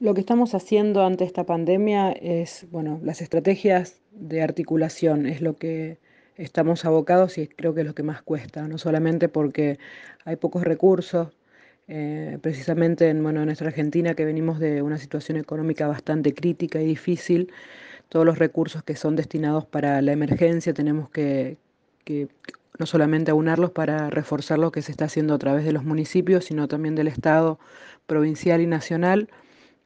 Lo que estamos haciendo ante esta pandemia es, bueno, las estrategias de articulación, es lo que estamos abocados y creo que es lo que más cuesta, no solamente porque hay pocos recursos, eh, precisamente en, bueno, en nuestra Argentina que venimos de una situación económica bastante crítica y difícil, todos los recursos que son destinados para la emergencia tenemos que, que no solamente aunarlos para reforzar lo que se está haciendo a través de los municipios, sino también del Estado provincial y nacional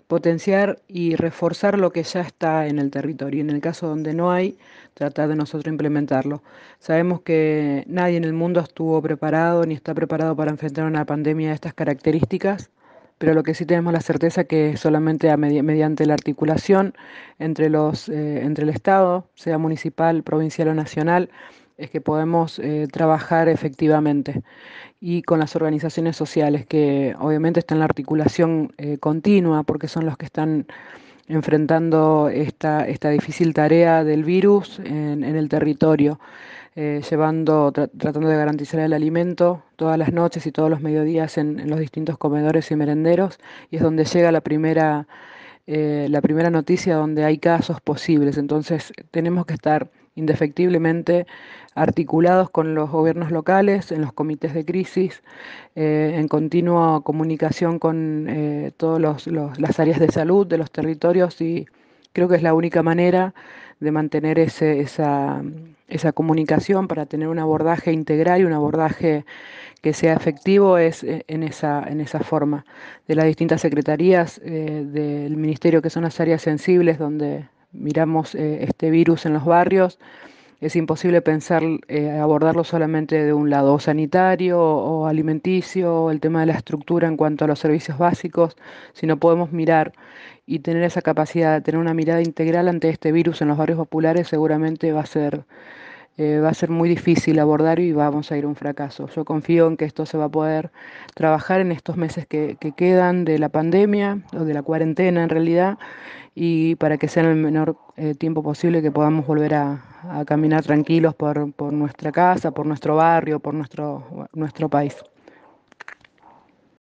potenciar y reforzar lo que ya está en el territorio. En el caso donde no hay, tratar de nosotros implementarlo. Sabemos que nadie en el mundo estuvo preparado ni está preparado para enfrentar una pandemia de estas características, pero lo que sí tenemos la certeza que solamente mediante la articulación entre, los, eh, entre el Estado, sea municipal, provincial o nacional, es que podemos eh, trabajar efectivamente y con las organizaciones sociales que obviamente están en la articulación eh, continua porque son los que están enfrentando esta, esta difícil tarea del virus en, el territorio, eh, llevando, tratando de garantizar el alimento todas las noches y todos los mediodías en, los distintos comedores y merenderos y es donde llega la primera, la primera noticia donde hay casos posibles. Entonces tenemos que estar indefectiblemente articulados con los gobiernos locales, en los comités de crisis, eh, en continua comunicación con eh, todas las áreas de salud de los territorios y creo que es la única manera de mantener ese, esa, esa comunicación para tener un abordaje integral y un abordaje que sea efectivo es eh, en esa, en esa forma. De las distintas secretarías del ministerio que son las áreas sensibles donde miramos este virus en los barrios, es imposible pensar eh, abordarlo solamente de un lado, sanitario o alimenticio, o el tema de la estructura en cuanto a los servicios básicos, si no podemos mirar y tener esa capacidad de tener una mirada integral ante este virus en los barrios populares, seguramente va a ser eh, va a ser muy difícil abordar y vamos a ir a un fracaso. Yo confío en que esto se va a poder trabajar en estos meses que, quedan de la pandemia o de la cuarentena en realidad y para que sea en el menor eh, tiempo posible que podamos volver a, caminar tranquilos por, por, nuestra casa, por nuestro barrio, por nuestro, nuestro país.